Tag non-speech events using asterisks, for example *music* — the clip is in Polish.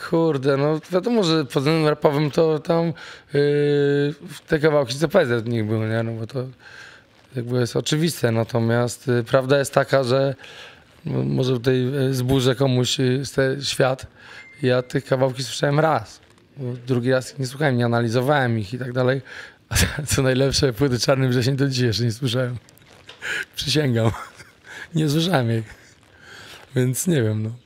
Kurde, no wiadomo, że pod względem rapowym to tam yy, te kawałki co PZ w nich były, nie? No bo to jakby jest oczywiste, natomiast y, prawda jest taka, że może tutaj y, zburzę komuś y, świat. Ja tych kawałki słyszałem raz. Drugi raz ich nie słuchałem, nie analizowałem ich i tak dalej. A *laughs* co najlepsze, płyty Czarny Wrzesień do dzisiaj jeszcze nie słyszałem. *laughs* Przysięgam. *laughs* Nie słyszałem jej. Więc nie wiem, no.